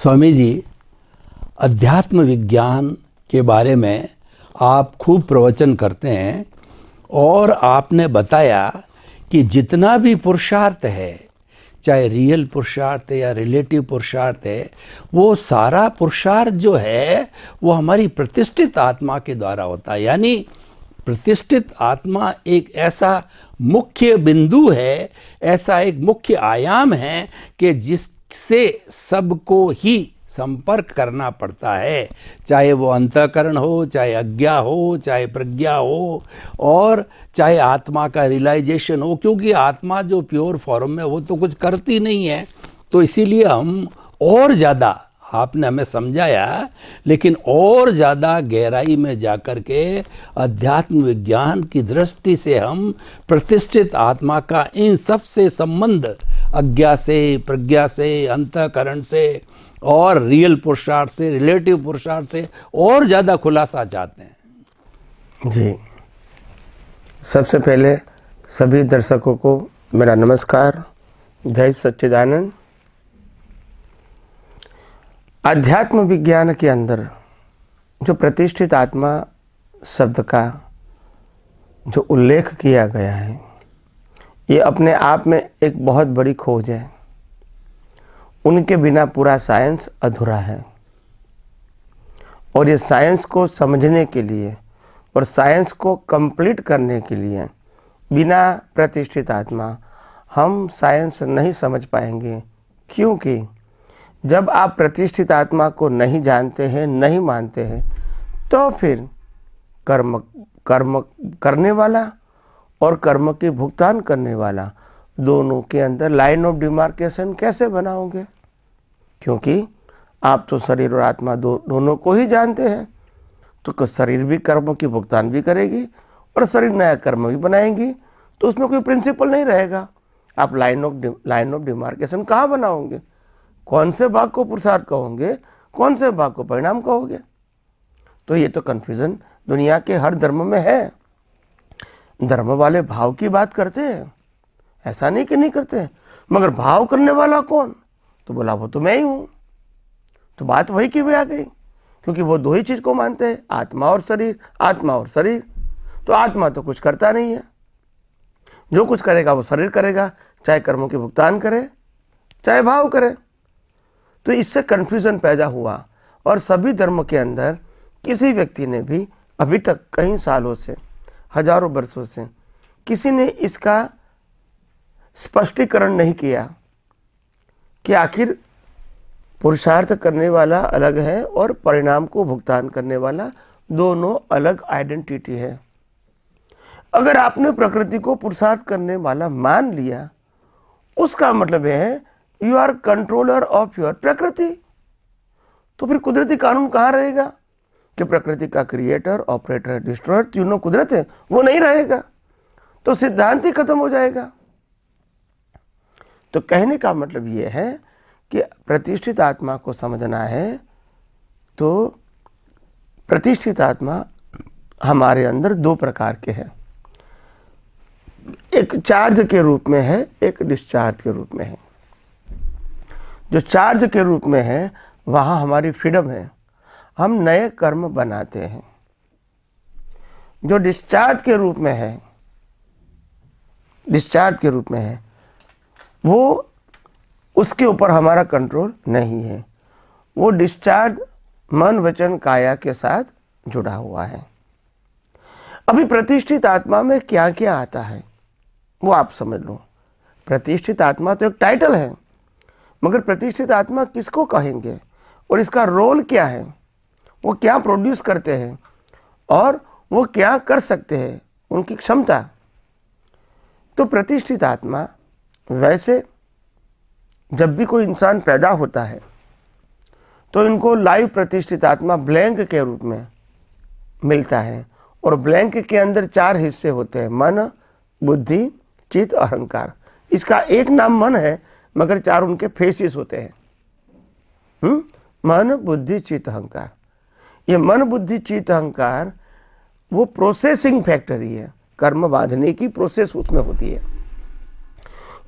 स्वामी जी अध्यात्म विज्ञान के बारे में आप खूब प्रवचन करते हैं और आपने बताया कि जितना भी पुरुषार्थ है, चाहे रियल पुरुषार्थ है या रिलेटिव पुरुषार्थ है, वो सारा पुरुषार्थ जो है, वो हमारी प्रतिष्ठित आत्मा के द्वारा होता है। यानी प्रतिष्ठित आत्मा एक ऐसा मुख्य बिंदु है, ऐसा एक मुख्य आयाम है कि जिससे सबको ही संपर्क करना पड़ता है। चाहे वो अंतकरण हो, चाहे अज्ञा हो, चाहे प्रज्ञा हो, और चाहे आत्मा का रियलाइजेशन हो, क्योंकि आत्मा जो प्योर फॉर्म में वो तो कुछ करती नहीं है। तो इसीलिए हम और ज़्यादा, आपने हमें समझाया, लेकिन और ज़्यादा गहराई में जाकर के अध्यात्म विज्ञान की दृष्टि से हम प्रतिष्ठित आत्मा का इन सबसे संबंध अज्ञा से, प्रज्ञा से, अंतकरण से और रियल पुरुषार्थ से रिलेटिव पुरुषार्थ से और ज़्यादा खुलासा चाहते हैं। जी। सबसे पहले सभी दर्शकों को मेरा नमस्कार। जय सच्चिदानंद। अध्यात्म विज्ञान के अंदर जो प्रतिष्ठित आत्मा शब्द का जो उल्लेख किया गया है ये अपने आप में एक बहुत बड़ी खोज है। उनके बिना पूरा साइंस अधूरा है। और ये साइंस को समझने के लिए और साइंस को कंप्लीट करने के लिए बिना प्रतिष्ठित आत्मा हम साइंस नहीं समझ पाएँगे। क्योंकि जब आप प्रतिष्ठित आत्मा को नहीं जानते हैं, नहीं मानते हैं तो फिर कर्म कर्म करने वाला और कर्म के भुगतान करने वाला दोनों के अंदर लाइन ऑफ़ डिमार्केशन कैसे बनाओगे क्योंकि आप तो शरीर और आत्मा दो, दोनों को ही जानते हैं। तो शरीर भी कर्म की भुगतान भी करेगी और शरीर नया कर्म भी बनाएँगी तो उसमें कोई प्रिंसिपल नहीं रहेगा। आप line of line of demarcation कहाँ बनाओगे? कौन से भाग को पुरुषार्थ कहोगे? कौन से भाग को परिणाम कहोगे? तो ये तो कन्फ्यूज़न दुनिया के हर धर्म में है। धर्म वाले भाव की बात करते हैं। ऐसा नहीं कि नहीं करते हैं। मगर भाव करने वाला कौन? तो बोला, वो तो मैं ही हूँ। तो बात वही की भी आ गई। क्योंकि वो दो ही चीज़ को मानते हैं, आत्मा और शरीर। आत्मा और शरीर। तो आत्मा तो कुछ करता नहीं है। जो कुछ करेगा, वो शरीर करेगा। चाहे कर्मों के भुगतान करे, चाहे भाव करे। तो इससे कन्फ्यूज़न पैदा हुआ। और सभी धर्म के अंदर किसी व्यक्ति ने भी अभी तक कई सालों से हज़ारों वर्षों से। किसी ने इसका स्पष्टीकरण नहीं किया कि आखिर पुरुषार्थ करने वाला अलग है और परिणाम को भुगतान करने वाला दोनों अलग आइडेंटिटी है। अगर आपने प्रकृति को पुरुषार्थ करने वाला मान लिया, उसका मतलब है you are controller of your प्रकृति। तो फिर कुदरती कानून कहाँ रहेगा? कि प्रकृति का क्रिएटर ऑपरेटर डिस्ट्रॉयर तीनों कुदरत है, वो नहीं रहेगा। तो सिद्धांत ही खत्म हो जाएगा। तो कहने का मतलब ये है कि प्रतिष्ठित आत्मा को समझना है तो प्रतिष्ठित आत्मा हमारे अंदर दो प्रकार के हैं। एक चार्ज के रूप में है, एक डिस्चार्ज के रूप में है। जो चार्ज के रूप में है, वहाँ हमारी फ्रीडम है। हम नए कर्म बनाते हैं, जो डिस्चार्ज के रूप में है डिस्चार्ज के रूप में है, वो उसके ऊपर हमारा कंट्रोल नहीं है। वो डिस्चार्ज मन, वचन, काया के साथ जुड़ा हुआ है। अभी प्रतिष्ठित आत्मा में क्या क्या आता है, वो आप समझ लो। प्रतिष्ठित आत्मा तो एक टाइटल है, मगर प्रतिष्ठित आत्मा किसको कहेंगे और इसका रोल क्या है? वो क्या प्रोड्यूस करते हैं और वो क्या कर सकते हैं, उनकी क्षमता। तो प्रतिष्ठित आत्मा वैसे जब भी कोई इंसान पैदा होता है तो इनको लाइव प्रतिष्ठित आत्मा ब्लैंक के रूप में मिलता है और ब्लैंक के अंदर चार हिस्से होते हैं, मन, बुद्धि, चित्त, अहंकार। इसका एक नाम मन है, मगर चार उनके फेसिस होते हैं। मन, बुद्धि, चित्त, अहंकार। ये मन बुद्धि चित्त अहंकार, वो प्रोसेसिंग फैक्टरी है। कर्म बांधने की प्रोसेस उसमें होती है।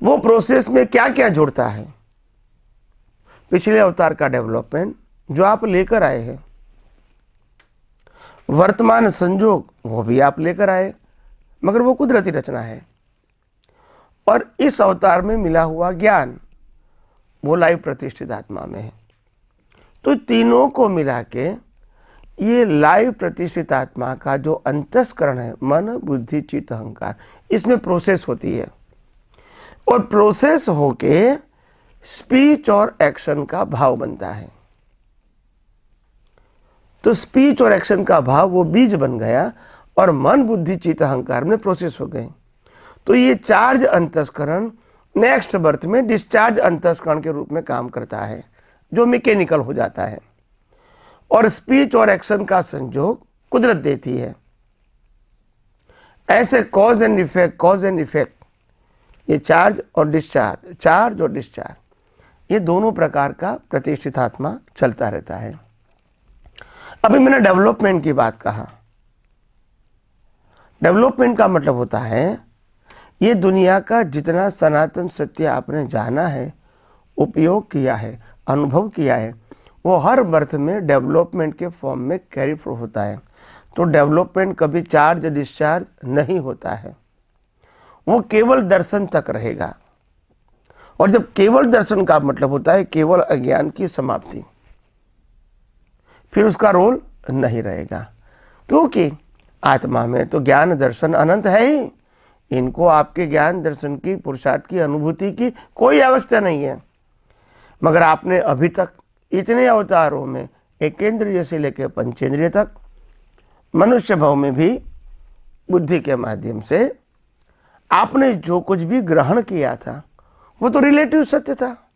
वो प्रोसेस में क्या क्या जुड़ता है? पिछले अवतार का डेवलपमेंट जो आप लेकर आए हैं। वर्तमान संजोग, वो भी आप लेकर आए। मगर वो कुदरती रचना है। और इस अवतार में मिला हुआ ज्ञान, वो लाइव प्रतिष्ठित आत्मा में है। तो तीनों को मिला के ये लाइव प्रतिष्ठित आत्मा का जो अंतस्करण है, मन, बुद्धि, चित्त, अहंकार, इसमें प्रोसेस होती है। और प्रोसेस होके स्पीच और एक्शन का भाव बनता है। तो स्पीच और एक्शन का भाव वो बीज बन गया और मन, बुद्धि, चित्त, अहंकार में प्रोसेस हो गए। तो ये चार्ज अंतस्करण नेक्स्ट बर्थ में डिस्चार्ज अंतस्करण के रूप में काम करता है, जो मैकेनिकल हो जाता है। और स्पीच और एक्शन का संयोग कुदरत देती है। ऐसे cause and effect cause and effect ये चार्ज और डिस्चार्ज चार्ज और डिस्चार्ज ये दोनों प्रकार का प्रतिष्ठित आत्मा चलता रहता है। अभी मैंने डेवलपमेंट की बात कहा। डेवलपमेंट का मतलब होता है, ये दुनिया का जितना सनातन सत्य आपने जाना है, उपयोग किया है, अनुभव किया है वो हर बर्थ में डेवलपमेंट के फॉर्म में कैरी फ्रो होता है। तो डेवलपमेंट कभी चार्ज, डिस्चार्ज नहीं होता है। वो केवल दर्शन तक रहेगा। और जब केवल दर्शन का मतलब होता है, केवल अज्ञान की समाप्ति, फिर उसका रोल नहीं रहेगा। क्योंकि आत्मा में तो ज्ञान, दर्शन अनंत है ही। इनको आपके ज्ञान, दर्शन की, पुरुषार्थ की, अनुभूति की कोई आवश्यकता नहीं है। मगर आपने अभी तक इतने अवतारों में एकेंद्रिय से लेकर पंचेंद्रिय तक, मनुष्य भाव में भी बुद्धि के माध्यम से आपने जो कुछ भी ग्रहण किया था, वो तो रिलेटिव सत्य था।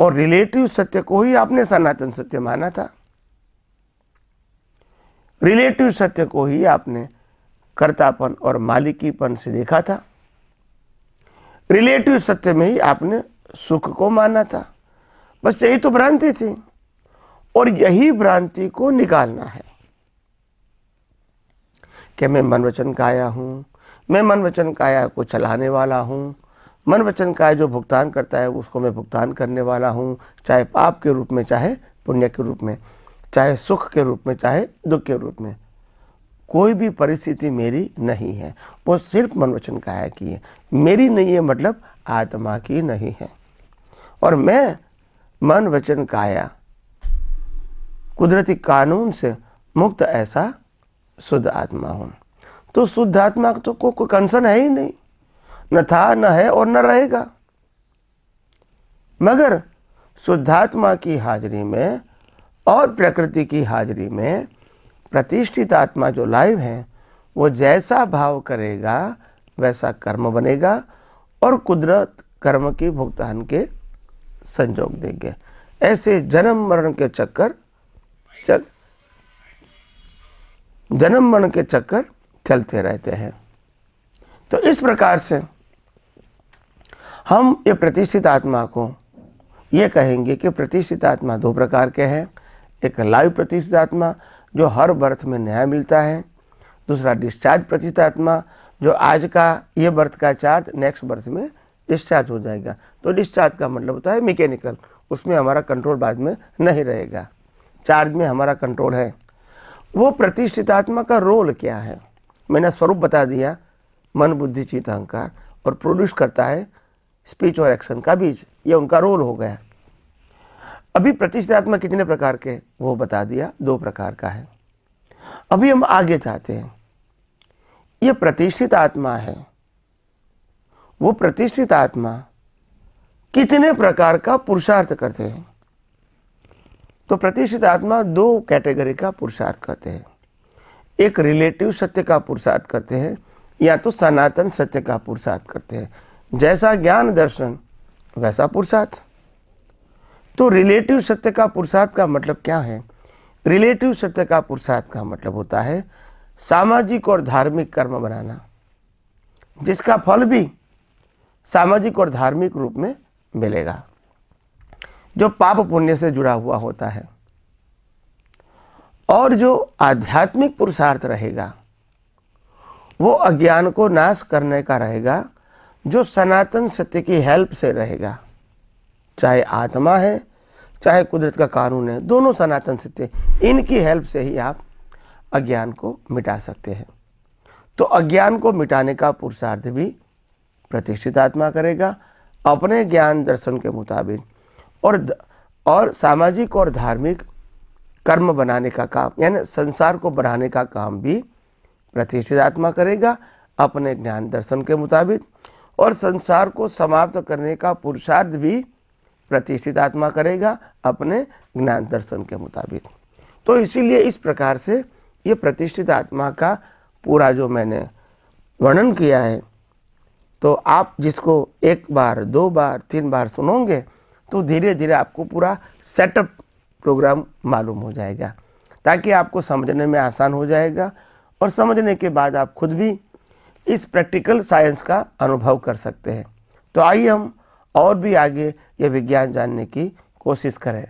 और रिलेटिव सत्य को ही आपने सनातन सत्य माना था। रिलेटिव सत्य को ही आपने कर्तापन और मालिकीपन से देखा था। रिलेटिव सत्य में ही आपने सुख को माना था। बस यही तो भ्रांति थी। और यही भ्रांति को निकालना है। कि मैं मन वचन काया हूँ, मैं मन वचन काया को चलाने वाला हूँ, मन वचन काया जो भुगतान करता है, उसको मैं भुगतान करने वाला हूँ, चाहे पाप के रूप में, चाहे पुण्य के रूप में, चाहे सुख के रूप में, चाहे दुख के रूप में। कोई भी परिस्थिति मेरी नहीं है। वो सिर्फ़ मन वचन काया की है। मेरी नहीं है मतलब आत्मा की नहीं है। और मैं मन वचन काया। कुदरती कानून से मुक्त ऐसा शुद्ध आत्मा हूँ। तो शुद्ध आत्मा तो को कोई कंसर्न है ही नहीं। न था, न है और न रहेगा। मगर शुद्धात्मा की हाजिरी में और प्रकृति की हाजिरी में प्रतिष्ठित आत्मा जो लाइव है, वो जैसा भाव करेगा, वैसा कर्म बनेगा और कुदरत कर्म की भुगतान के संजोग देंगे। ऐसे जन्म मरण के चक्कर, चल, जन्म मरण के चक्कर चलते रहते हैं। तो इस प्रकार से हम ये प्रतिष्ठित आत्मा को ये कहेंगे कि प्रतिष्ठित आत्मा दो प्रकार के हैं। एक लाइव प्रतिष्ठित आत्मा, जो हर बर्थ में नया मिलता है। दूसरा डिस्चार्ज प्रतिष्ठित आत्मा, जो आज का ये बर्थ का चार्ज नेक्स्ट बर्थ में डिस्चार्ज हो जाएगा। तो डिस्चार्ज का मतलब होता है मैकेनिकल उसमें हमारा कंट्रोल बाद में नहीं रहेगा। चार्ज में हमारा कंट्रोल है। वो प्रतिष्ठित आत्मा का रोल क्या है? मैंने स्वरूप बता दिया, मन, बुद्धि चित अहंकार, और प्रोड्यूस करता है स्पीच और एक्शन का बीज ये उनका रोल हो गया। अभी प्रतिष्ठित आत्मा कितने प्रकार के? वो बता दिया, दो प्रकार का है। अभी हम आगे जाते हैं। ये प्रतिष्ठित आत्मा है। वो प्रतिष्ठित आत्मा कितने प्रकार का पुरुषार्थ करते हैं? तो प्रतिष्ठित आत्मा दो कैटेगरी का पुरुषार्थ करते हैं। एक रिलेटिव सत्य का पुरुषार्थ करते हैं, या तो सनातन सत्य का पुरुषार्थ करते हैं। जैसा ज्ञान दर्शन, वैसा पुरुषार्थ। तो रिलेटिव सत्य का पुरुषार्थ का मतलब क्या है? रिलेटिव सत्य का पुरुषार्थ का मतलब होता है सामाजिक और धार्मिक कर्म बनाना, जिसका फल भी सामाजिक और धार्मिक रूप में मिलेगा। जो पाप पुण्य से जुड़ा हुआ होता है और जो आध्यात्मिक पुरुषार्थ रहेगा, वो अज्ञान को नाश करने का रहेगा, जो सनातन सत्य की हेल्प से रहेगा। चाहे आत्मा है, चाहे कुदरत का कानून है, दोनों सनातन सत्य, इनकी हेल्प से ही आप अज्ञान को मिटा सकते हैं। तो अज्ञान को मिटाने का पुरुषार्थ भी प्रतिष्ठित आत्मा करेगा, अपने ज्ञान दर्शन के मुताबिक। और और सामाजिक और धार्मिक कर्म बनाने का काम, यानी संसार को बढ़ाने का काम भी प्रतिष्ठित आत्मा करेगा, अपने ज्ञान दर्शन के मुताबिक। और संसार को समाप्त करने का पुरुषार्थ भी प्रतिष्ठित आत्मा करेगा, अपने ज्ञान दर्शन के मुताबिक। तो इसीलिए इस प्रकार से ये प्रतिष्ठित आत्मा का पूरा जो मैंने वर्णन किया है तो आप जिसको एक बार, दो बार, तीन बार सुनोगे तो धीरे धीरे आपको पूरा सेटअप प्रोग्राम मालूम हो जाएगा, ताकि आपको समझने में आसान हो जाएगा और समझने के बाद आप खुद भी इस प्रैक्टिकल साइंस का अनुभव कर सकते हैं। तो आइए हम और भी आगे ये विज्ञान जानने की कोशिश करें।